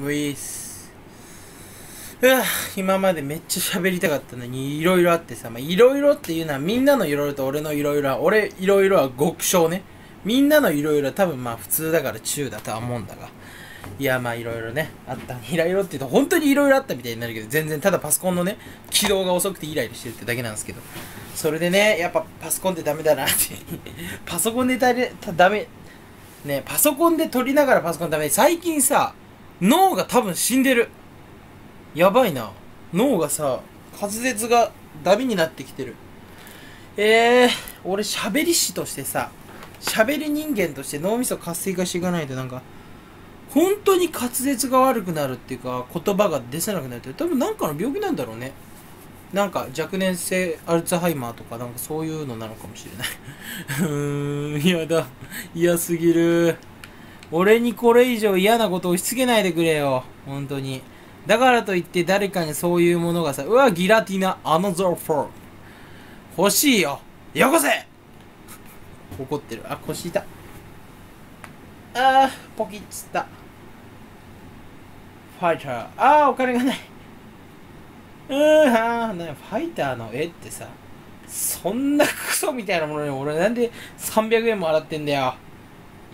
ウィス。うわ今までめっちゃ喋りたかったのに、いろいろあってさ、まあ、いろいろっていうのはみんなのいろいろと俺のいろいろは、俺いろいろは極小ね。みんなのいろいろは多分まあ普通だから中だとは思うんだが。いやまあいろいろね、あった。いろいろって言うと本当にいろいろあったみたいになるけど、全然ただパソコンのね、起動が遅くてイライラしてるってだけなんですけど。それでね、やっぱパソコンってダメだなって。パソコンでたれ、たダメ。ね、パソコンで撮りながらパソコンダメ。最近さ、脳が多分死んでる。やばいな。脳がさ、滑舌がダメになってきてる。えー、俺喋り師としてさ、喋り人間として脳みそ活性化していかないとなんか、本当に滑舌が悪くなるっていうか、言葉が出せなくなるって、多分なんかの病気なんだろうね。なんか若年性アルツハイマーとかなんかそういうのなのかもしれない。うーん、嫌だ。嫌すぎる。俺にこれ以上嫌なことを押し付けないでくれよ。本当に。だからといって誰かにそういうものがさ、うわ、ギラティナ、アナザーフォルム。欲しいよ。よこせ怒ってる。あ、腰痛。あー、ポキッつった。ファイター。あー、お金がない。うーん、あー、なファイターの絵ってさ、そんなクソみたいなものに俺なんで300円も払ってんだよ。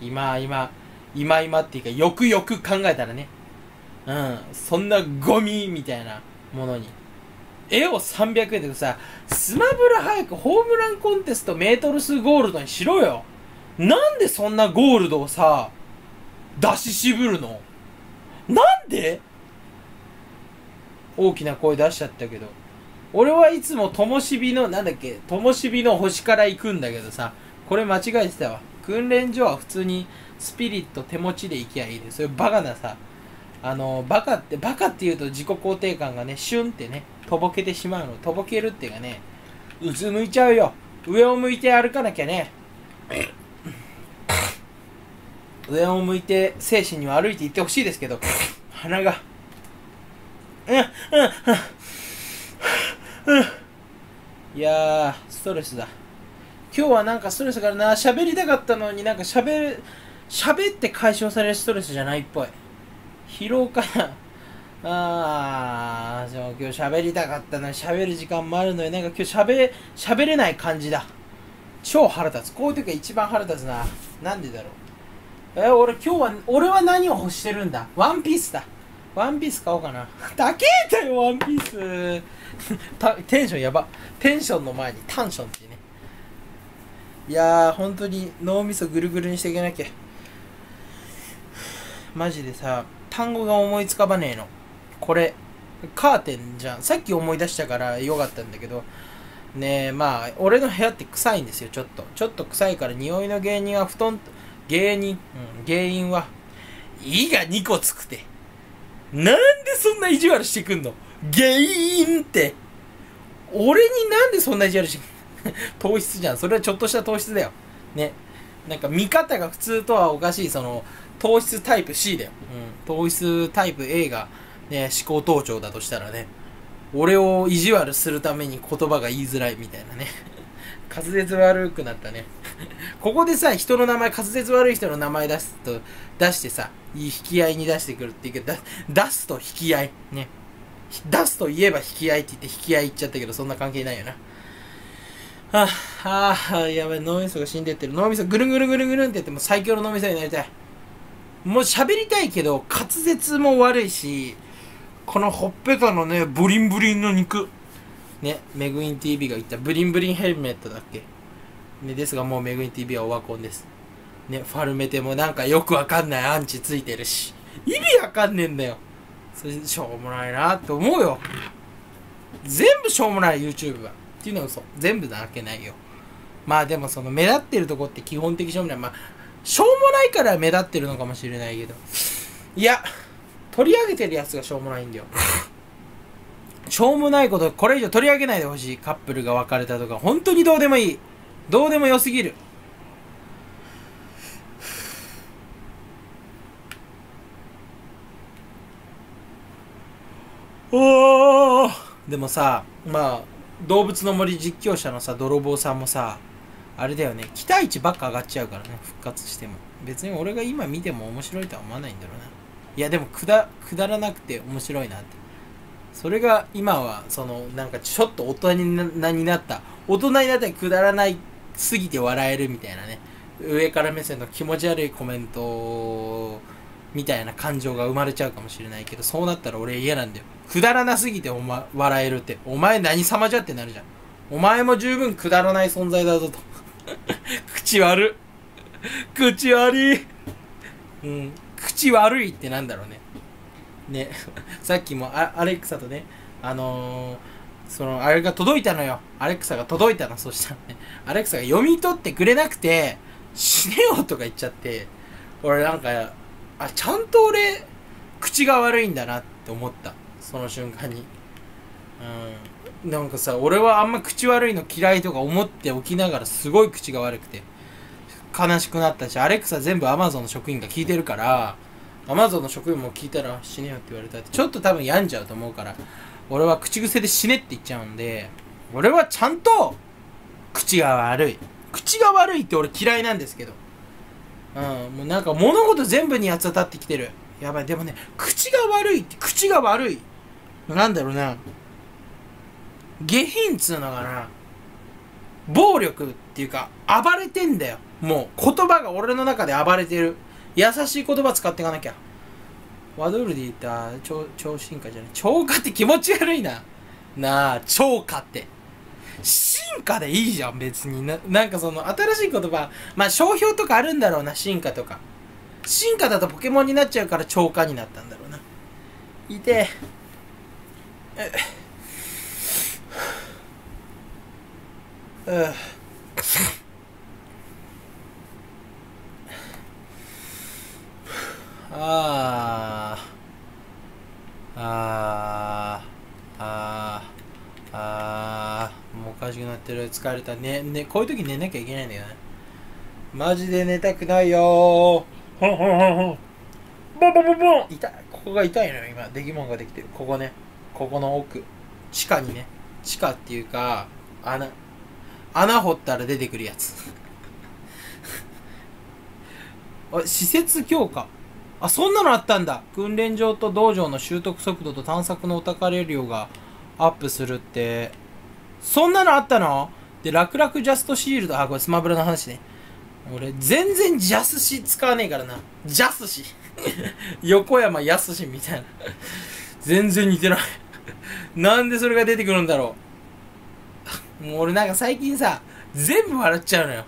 今、今、今今っていうか、よくよく考えたらね。うん、そんなゴミみたいなものに。絵を300円でさ、スマブラ早くホームランコンテストメートル数ゴールドにしろよ。なんでそんなゴールドをさ、出し渋るの？なんで？大きな声出しちゃったけど。俺はいつも灯火の、なんだっけ、灯火の星から行くんだけどさ、これ間違えてたわ。訓練所は普通にスピリット手持ちで行きゃいいです。そういうバカなさ、あの、バカって、バカって言うと自己肯定感がね、シュンってね、とぼけてしまうの。とぼけるっていうかね、うつむいちゃうよ。上を向いて歩かなきゃね。上を向いて精神には歩いていってほしいですけど、鼻が。うん、うん、うん、うん。いやー、ストレスだ。今日はなんかストレスがあるな。喋りたかったのになんか喋る、喋って解消されるストレスじゃないっぽい。疲労かな。あー、でも今日喋りたかったのに喋る時間もあるのになんか今日喋、喋れない感じだ。超腹立つ。こういう時が一番腹立つな。なんでだろう。え、俺今日は、俺は何を欲してるんだ？ワンピースだ。ワンピース買おうかな。高えだよ、ワンピース。テンションやば。テンションの前にタンションってね。いやー、本当に脳みそぐるぐるにしていけなきゃ。マジでさ、単語が思いつかばねえの。これ、カーテンじゃん。さっき思い出したからよかったんだけど、ねえ、まあ、俺の部屋って臭いんですよ、ちょっと。ちょっと臭いから匂いの原因は布団、芸人、うん、原因は、いが2個つくて。なんでそんな意地悪してくんの？原因って。俺になんでそんな意地悪してくんの糖質じゃん。それはちょっとした糖質だよ。ね。なんか見方が普通とはおかしい、その、糖質タイプ C だよ。うん。糖質タイプ A が、ね、思考盗聴だとしたらね、俺を意地悪するために言葉が言いづらいみたいなね。滑舌悪くなったね。ここでさ、人の名前、滑舌悪い人の名前出すと、出してさ、いい引き合いに出してくるって言うけど、出すと引き合い。ね。出すと言えば引き合いって言って引き合い言っちゃったけど、そんな関係ないよな。はあ、はあ、やばい、脳みそが死んでってる。脳みそぐるんぐるんぐるんぐるんってやってもう最強の脳みそになりたい。もう喋りたいけど、滑舌も悪いし、このほっぺたのね、ブリンブリンの肉。ね、メグイン TV が言ったブリンブリンヘルメットだっけね、ですがもうメグイン TV はオワコンです。ね、ファルメテもなんかよくわかんないアンチついてるし。意味わかんねえんだよ。それしょうもないなって思うよ。全部しょうもない YouTube は。っていうのは嘘。全部なわけないよ。まあでもその目立ってるとこって基本的にしょうもない。まあ、しょうもないから目立ってるのかもしれないけど。いや、取り上げてるやつがしょうもないんだよ。しょうもないこと、これ以上取り上げないでほしい。カップルが別れたとか、本当にどうでもいい。どうでもよすぎる。おーでもさ、まあ、動物の森実況者のさ、泥棒さんもさ、あれだよね、期待値ばっか上がっちゃうからね、復活しても。別に俺が今見ても面白いとは思わないんだろうな。いやでもくだくだらなくて面白いなって。それが今はそのなんかちょっと大人になになった。大人になったらくだらないすぎて笑えるみたいなね。上から目線の気持ち悪いコメントみたいな感情が生まれちゃうかもしれないけどそうなったら俺嫌なんだよ。くだらなすぎてお、ま、笑えるって。お前何様じゃってなるじゃん。お前も十分くだらない存在だぞと。口悪口悪い。うん。口悪いってなんだろうね。ね。さっきもアレクサとねあのー、そのあれが届いたのよ。アレクサが届いたの。そしたらね。アレクサが読み取ってくれなくて死ねよとか言っちゃって。俺なんかあちゃんと俺口が悪いんだなって思った。その瞬間に。うん。なんかさ俺はあんま口悪いの嫌いとか思っておきながらすごい口が悪くて悲しくなったしアレクサ全部アマゾンの職員が聞いてるからアマゾンの職員も聞いたら死ねよって言われたってちょっと多分病んじゃうと思うから俺は口癖で死ねって言っちゃうんで俺はちゃんと口が悪い。口が悪いって俺嫌いなんですけど。うんもうなんか物事全部に八つ当たってきてる。やばい。でもね口が悪いって口が悪いなんだろうな。下品っつうのかな。暴力っていうか暴れてんだよ。もう言葉が俺の中で暴れてる。優しい言葉使っていかなきゃ。ワドルで言った超超進化じゃない。超過って気持ち悪いな。なあ超過って。進化でいいじゃん別に。ななんかその新しい言葉まあ商標とかあるんだろうな進化とか。進化だとポケモンになっちゃうから超過になったんだろうな。いて。えあああああもうおかしくなってる。疲れた。ねねこういう時寝なきゃいけないんだよね。マジで寝たくないよ。ほんほんほんほんボンボンボンボン。痛い。ここが痛いのよ今。出来物ができてる。ここね。ここの奥。地下にね。地下っていうか穴穴掘ったら出てくるやつ。施設強化。あそんなのあったんだ。訓練場と道場の習得速度と探索のお宝量がアップするって。そんなのあったの？で楽々ジャストシールド。あこれスマブラの話ね。俺全然ジャスシ使わねえからな。ジャスシ。横山やすしみたいな。全然似てない。なんでそれが出てくるんだろう。もう俺なんか最近さ全部笑っちゃうのよ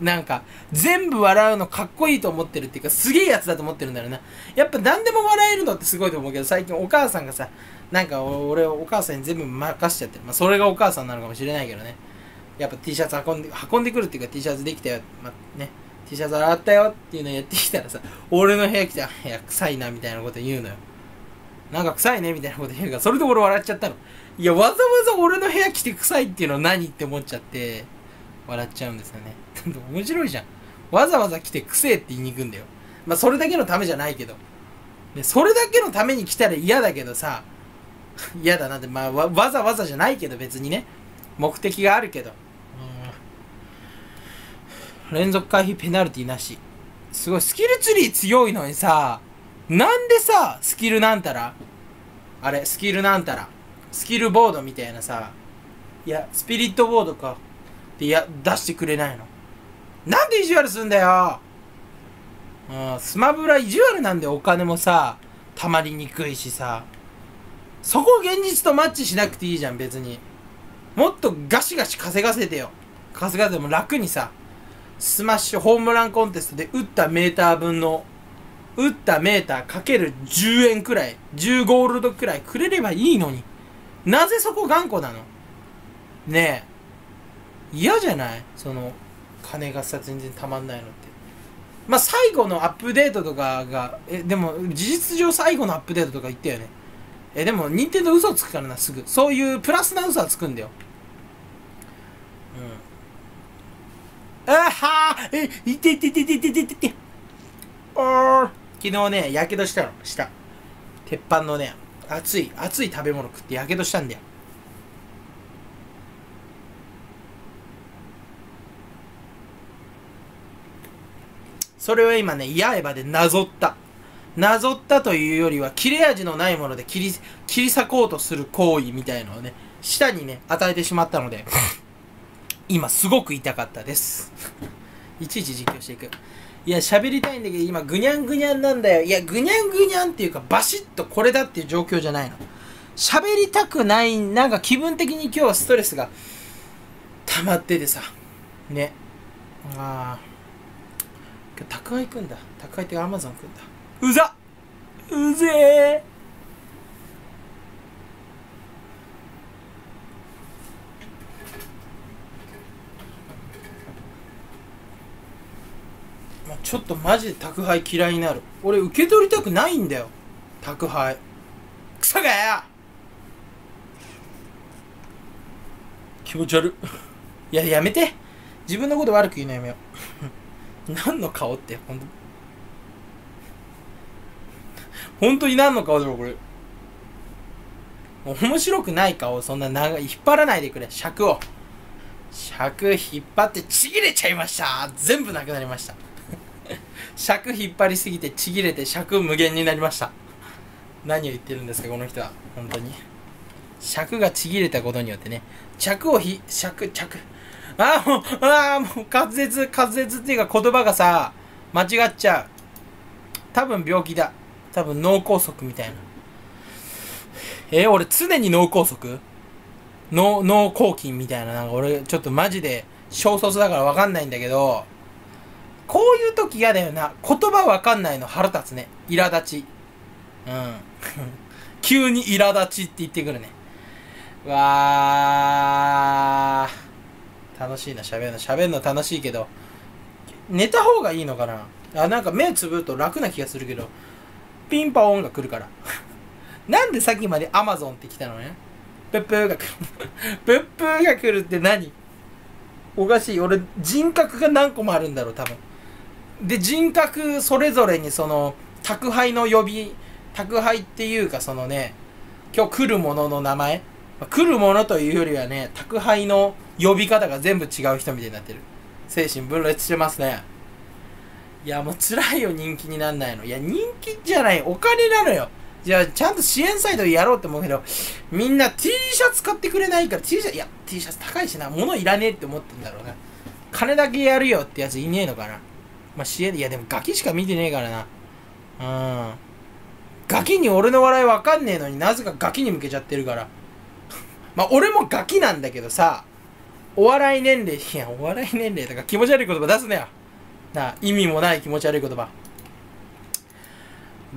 なんか、全部笑うのかっこいいと思ってるっていうか、すげえやつだと思ってるんだよな。やっぱ何でも笑えるのってすごいと思うけど、最近お母さんがさ、なんか俺お母さんに全部任しちゃってる。まあそれがお母さんなのかもしれないけどね。やっぱ T シャツ運んで、運んでくるっていうか T シャツできたよ。まあね。T シャツ洗ったよっていうのやってきたらさ、俺の部屋来て、いや、臭いなみたいなこと言うのよ。なんか臭いねみたいなこと言うから、それで俺笑っちゃったの。いや、わざわざ俺の部屋来て臭いっていうのは何って思っちゃって、笑っちゃうんですよね。面白いじゃん。わざわざ来てくせえって言いに行くんだよ。まあ、それだけのためじゃないけど。ね、それだけのために来たら嫌だけどさ、嫌だなって、まあわ、わざわざじゃないけど別にね、目的があるけど。連続回避ペナルティなし。すごい、スキルツリー強いのにさ、なんでさ、スキルなんたら？あれ、スキルなんたら？スキルボードみたいなさ、いや、スピリットボードか。ってや、出してくれないの。なんで意地悪すんだよ、スマブラ意地悪なんでお金もさ、たまりにくいしさ。そこ現実とマッチしなくていいじゃん、別に。もっとガシガシ稼がせてよ。稼がせても楽にさ、スマッシュホームランコンテストで打ったメーター分の、打ったメーターかける10円くらい、10ゴールドくらいくれればいいのに。なぜそこ頑固なの？ねえ。嫌じゃない？その、金がさ、全然たまんないのって。まあ、最後のアップデートとかが、え、でも、事実上最後のアップデートとか言ったよね。え、でも、任天堂嘘つくからな、すぐ。そういうプラスな嘘はつくんだよ。うん。あはーえ、いてててててててて。あー。昨日ね、やけどしたの、した。鉄板のね、熱い熱い食べ物食ってやけどしたんだよ。それを今ね、刃でなぞった。なぞったというよりは切れ味のないもので切り切り裂こうとする行為みたいのをね舌にね与えてしまったので今すごく痛かったです。いちいち実況していく。いや喋りたいんだけど今ぐにゃんぐにゃんなんだよ。いやぐにゃんぐにゃんっていうかバシッとこれだっていう状況じゃないの。喋りたくないなんか気分的に今日はストレスが溜まっててさ。ね。ああ今日宅配行くんだ。宅配ってアマゾン行くんだ。うざうぜえちょっとマジで宅配嫌いになる。俺受け取りたくないんだよ。宅配。クソがや！気持ち悪。いややめて。自分のこと悪く言うのやめよう。何の顔って？ほんと本当に何の顔だろこれ。面白くない顔そんな長い引っ張らないでくれ。尺を。尺引っ張ってちぎれちゃいました。全部なくなりました尺引っ張りすぎてちぎれて尺無限になりました。何を言ってるんですかこの人は。本当に。尺がちぎれたことによってね。尺をひ尺尺。ああもうああもう滑舌滑舌っていうか言葉がさ間違っちゃう。多分病気だ。多分脳梗塞みたいな。えー、俺常に脳梗塞？脳脳梗菌みたいな。なんか俺ちょっとマジで小卒だから分かんないんだけど。こういう時嫌だよな。言葉分かんないの腹立つね。苛立ち。うん。急に苛立ちって言ってくるね。わー。楽しいな。喋るの。喋るの楽しいけど。寝た方がいいのかな。あなんか目つぶると楽な気がするけど。ピンパオンが来るから。なんでさっきまでアマゾンって来たのね？プップーが来る。プップーが来るって何？おかしい。俺人格が何個もあるんだろう多分。で人格それぞれにその宅配の呼び宅配っていうかそのね今日来るものの名前。来るものというよりはね宅配の呼び方が全部違う人みたいになってる。精神分裂してますね。いやもう辛いよ人気になんないの。いや人気じゃない。お金なのよ。じゃあちゃんと支援サイトやろうって思うけどみんな T シャツ買ってくれないから T シャツいや T シャツ高いしな。物いらねえって思ってんだろうな。金だけやるよってやついねえのかな。まあ支援いやでもガキしか見てねえからな。うん。ガキに俺の笑いわかんねえのになぜかガキに向けちゃってるから。まあ俺もガキなんだけどさお笑い年齢いやお笑い年齢とか気持ち悪い言葉出すなよ。な意味もない気持ち悪い言葉。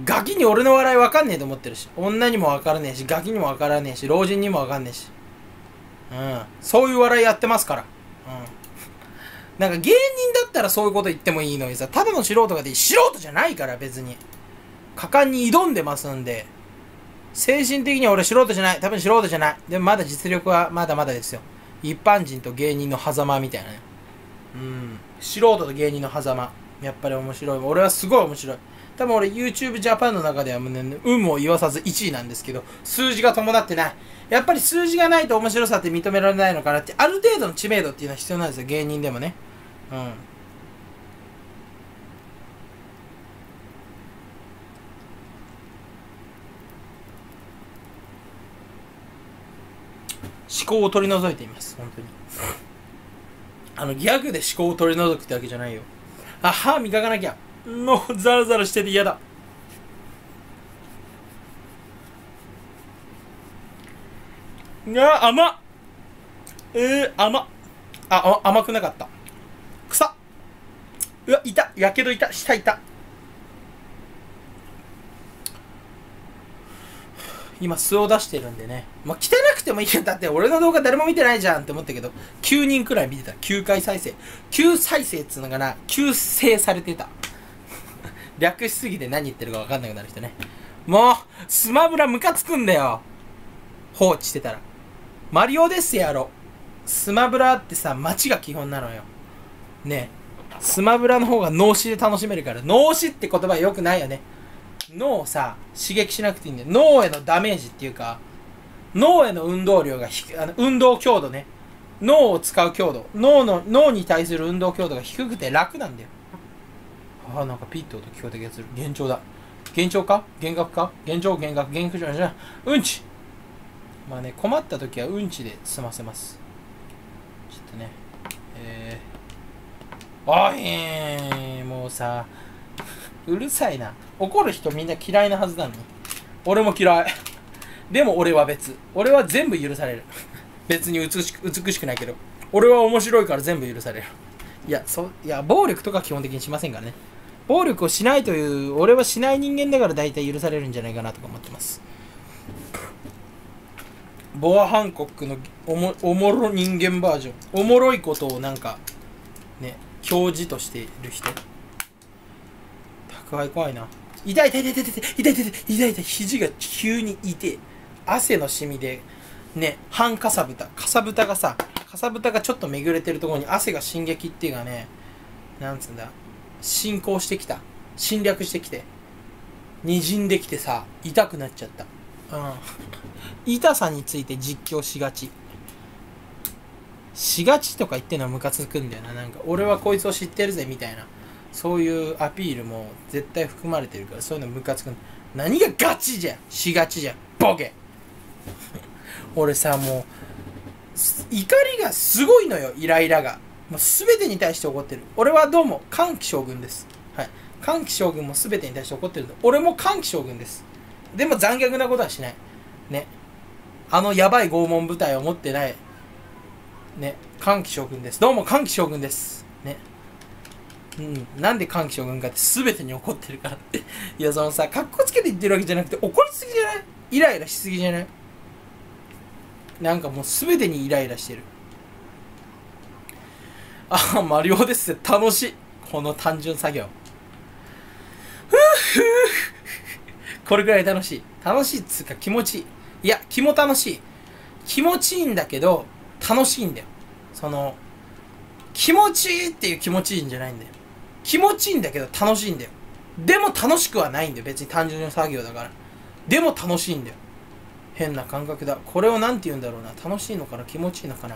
ガキに俺の笑いわかんねえと思ってるし女にもわからねえしガキにもわからねえし老人にもわかんねえし。うん。そういう笑いやってますから。うん。なんか芸人だったらそういうこと言ってもいいのにさただの素人がで素人じゃないから別に。果敢に挑んでますんで。精神的には俺素人じゃない。多分素人じゃない。でもまだ実力はまだまだですよ。一般人と芸人の狭間みたいなね。うん。素人と芸人の狭間。やっぱり面白い。俺はすごい面白い。多分俺 YouTube ジャパンの中ではもう、ね、有無を言わさず1位なんですけど数字が伴ってない。やっぱり数字がないと面白さって認められないのかなってある程度の知名度っていうのは必要なんですよ。芸人でもね。うん。思考を取り除いています。本当に。あのギャグで思考を取り除くってわけじゃないよ。あ歯磨かなきゃ。もうザラザラしてて嫌だ。いや甘っ。えー、甘っ。あ甘くなかった。うわいたやけどいた舌いた今素を出してるんでね。まあ、汚くてもいいけど、だって俺の動画誰も見てないじゃんって思ったけど、9人くらい見てた。9回再生。9再生っつうのかな、9生されてた。略しすぎて何言ってるか分かんなくなる人ね。もう、スマブラムカつくんだよ。放置してたら。マリオですやろ。スマブラってさ、街が基本なのよ。ねえスマブラの方が脳死で楽しめるから。脳死って言葉良くないよね。脳をさ刺激しなくていいんだよ。脳へのダメージっていうか脳への運動量が低あの運動強度ね。脳を使う強度。脳の脳に対する運動強度が低くて楽なんだよ。ああなんかピッと音聞こえた気がする。幻聴だ。幻聴か？幻覚か？幻聴幻覚。幻覚じゃない。うんち。まあね困った時はうんちで済ませます。ちょっとねえー、おいもうさうるさいな。怒る人みんな嫌いなはずなのに。俺も嫌い。でも俺は別。俺は全部許される。別に美しく美しくないけど。俺は面白いから全部許される。いやそういや暴力とか基本的にしませんからね。暴力をしないという俺はしない人間だから大体許されるんじゃないかなとか思ってます。ボア・ハンコックのおもおもろ人間バージョン。おもろいことをなんかね表示としている人？宅配怖いな。痛い痛い痛い痛い痛い。痛い痛い痛い。痛い肘が急に痛い。汗の染みでね半かさぶた。かさぶたがさかさぶたがちょっとめぐれてるところに汗が進撃っていうかねなんつうんだ？進行してきた。侵略してきて。にじんできてさ痛くなっちゃった。うん。痛さについて実況しがち。しがちとか言ってんのはムカつくんだよな。なんか俺はこいつを知ってるぜみたいな。そういうアピールも絶対含まれてるからそういうのムカつく何がガチじゃん。しがちじゃん。ボケ。俺さもう怒りがすごいのよ。イライラが。もう全てに対して怒ってる。俺はどうも歓喜将軍です。はい。歓喜将軍も全てに対して怒ってるんで俺も歓喜将軍です。でも残虐なことはしない。ね。あのやばい拷問部隊を持ってない。ね歓喜将軍です。どうも歓喜将軍です。ね。うん。なんで歓喜将軍かって全てに怒ってるからって。いやそのさかっこつけて言ってるわけじゃなくて怒りすぎじゃない？イライラしすぎじゃない？なんかもう全てにイライラしてる。あマリオです楽しい。この単純作業。これぐらい楽しい。楽しいっつうか気持ちいい。いや気も楽しい。気持ちいいんだけど楽しいんだよ。その気持ちいいっていう気持ちいいんじゃないんだよ。気持ちいいんだけど楽しいんだよ。でも楽しくはないんだよ。別に単純な作業だから。でも楽しいんだよ。変な感覚だ。これを何て言うんだろうな。楽しいのかな？気持ちいいのかな？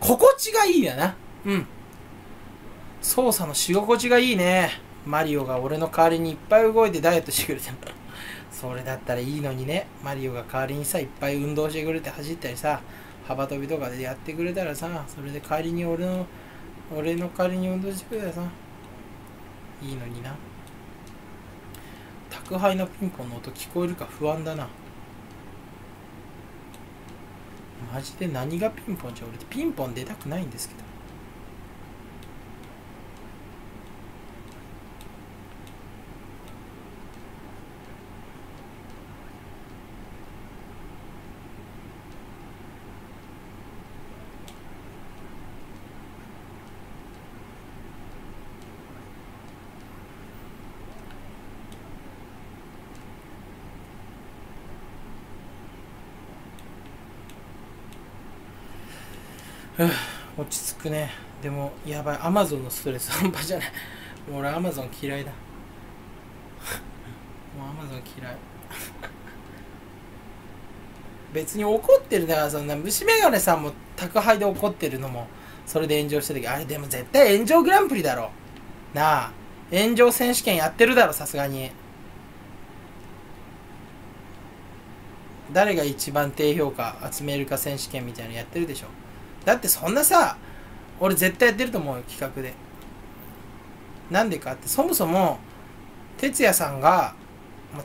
心地がいいやな。うん。操作のし心地がいいね。マリオが俺の代わりにいっぱい動いてダイエットしてくれた。それだったらいいのにね。マリオが代わりにさいっぱい運動してくれて走ったりさ。幅跳びとかでやってくれたらさそれで仮に俺の俺の仮に運動してくれたらさいいのにな。宅配のピンポンの音聞こえるか不安だな。マジで何がピンポンじゃ俺ピンポン出たくないんですけど。落ち着くね。でもやばい。アマゾンのストレス。半端じゃない。もう俺アマゾン嫌いだ。もうアマゾン嫌い。別に怒ってるだからそんな虫眼鏡さんも宅配で怒ってるのもそれで炎上した時。あれでも絶対炎上グランプリだろ。なあ。炎上選手権やってるだろさすがに。誰が一番低評価集めるか選手権みたいなのやってるでしょ。だってそんなさ俺絶対やってると思うよ企画で。なんでかってそもそも哲也さんが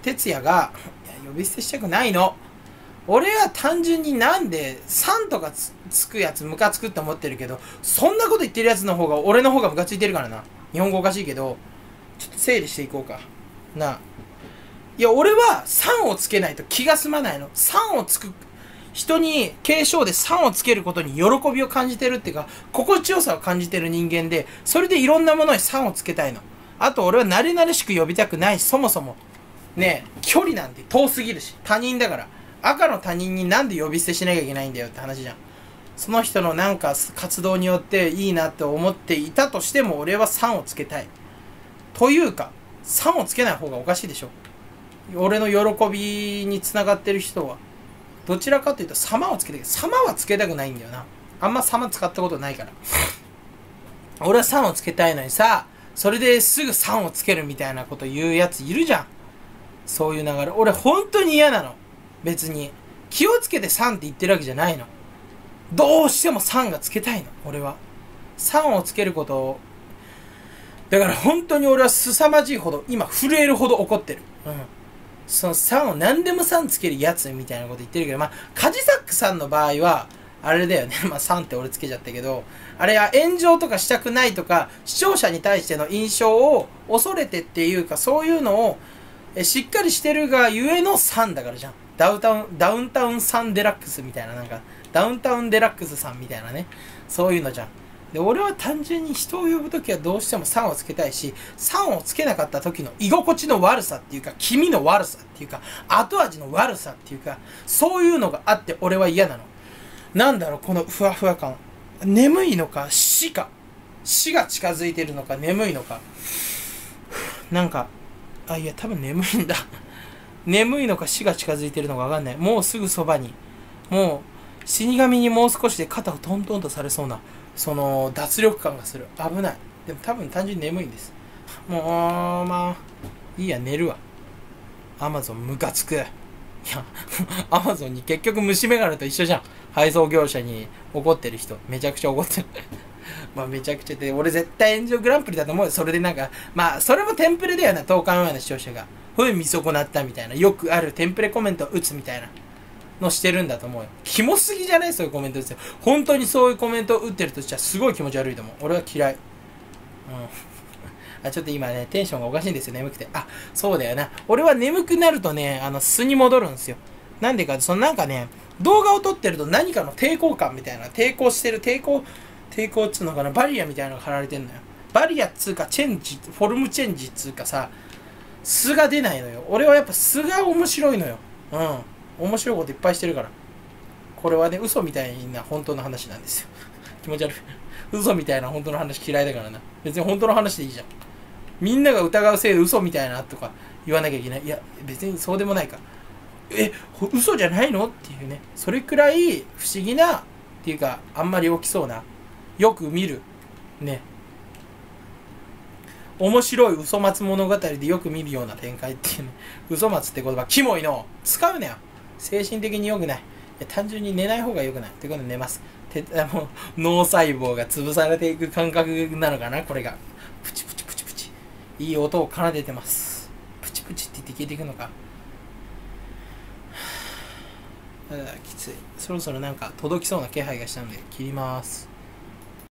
哲也が呼び捨てしたくないの。俺は単純になんで3とかつつくやつムカつくって思ってるけどそんなこと言ってるやつの方が俺の方がムカついてるからな。日本語おかしいけどちょっと整理していこうか。なあ。いや俺は3をつけないと気が済まないの。3をつく人に継承で3をつけることに喜びを感じてるっていうか、心地よさを感じてる人間で、それでいろんなものに3をつけたいの。あと俺は慣れ慣れしく呼びたくないし、そもそも。ね距離なんて遠すぎるし、他人だから。赤の他人になんで呼び捨てしなきゃいけないんだよって話じゃん。その人のなんか活動によっていいなって思っていたとしても俺は3をつけたい。というか、3をつけない方がおかしいでしょ。俺の喜びにつながってる人は。どちらかというと、様をつけたい。様はつけたくないんだよな。あんま様使ったことないから。俺は3をつけたいのにさ、それですぐ3をつけるみたいなこと言うやついるじゃん。そういう流れ俺本当に嫌なの別に気をつけて3って言ってるわけじゃないのどうしても3がつけたいの俺は3をつけることをだから本当に俺は凄まじいほど今震えるほど怒ってるうんその3を何でも3つけるやつみたいなこと言ってるけどまあカジサックさんの場合はあれだよね。まあ3って俺つけちゃったけど、あれは炎上とかしたくないとか、視聴者に対しての印象を恐れてっていうか、そういうのをえしっかりしてるがゆえの3だからじゃん。ダウンタウン、ダウンタウン3デラックスみたいな、なんか、ダウンタウンデラックスさんみたいなね。そういうのじゃん。で、俺は単純に人を呼ぶときはどうしても3をつけたいし、3をつけなかった時の居心地の悪さっていうか、気味の悪さっていうか、後味の悪さっていうか、そういうのがあって俺は嫌なの。なんだろう、このふわふわ感。眠いのか、死か。死が近づいてるのか、眠いのか。なんか、あ、いや、多分眠いんだ。眠いのか死が近づいてるのかわかんない。もうすぐそばに、もう、死神にもう少しで肩をトントンとされそうな、その、脱力感がする。危ない。でも多分単純に眠いんです。もう、まあ、いいや、寝るわ。アマゾンムカつく。いや、アマゾンに結局虫眼鏡と一緒じゃん。配送業者に怒ってる人。めちゃくちゃ怒ってる。まあめちゃくちゃで、俺絶対炎上グランプリだと思う。それでなんか、まあそれもテンプレだよな、東海オンエアの視聴者が。ふう見損なったみたいな。よくあるテンプレコメントを打つみたいな。のしてるんだと思うよ。キモすぎじゃないそういうコメントですよ。本当にそういうコメントを打ってるとしたらすごい気持ち悪いと思う。俺は嫌い。うん。あ、ちょっと今ね、テンションがおかしいんですよ、眠くて。あ、そうだよな。俺は眠くなるとね、あの、素に戻るんですよ。なんでか、そのなんかね、動画を撮ってると何かの抵抗感みたいな、抵抗してる、抵抗、抵抗っつうのかな、バリアみたいなのが貼られてんのよ。バリアっつうか、チェンジ、フォルムチェンジっつうかさ、素が出ないのよ。俺はやっぱ素が面白いのよ。うん。面白いこといっぱいしてるから。これはね、嘘みたいな本当の話なんですよ。気持ち悪い。嘘みたいな本当の話嫌いだからな。別に本当の話でいいじゃん。みんなが疑うせいで嘘みたいなとか言わなきゃいけない。いや、別にそうでもないか。え、嘘じゃないの？っていうね。それくらい不思議な、っていうか、あんまり起きそうな、よく見る、ね。面白い嘘松物語でよく見るような展開っていうね。嘘松って言葉、キモいの。使うなよ。精神的に良くない。単純に寝ない方が良くない。ということで寝ます。てもう脳細胞が潰されていく感覚なのかな、これが。プチプチプチプチ。いい音を奏でてます。プチプチって言って聞いていくのか？きついそろそろなんか届きそうな気配がしたので切ります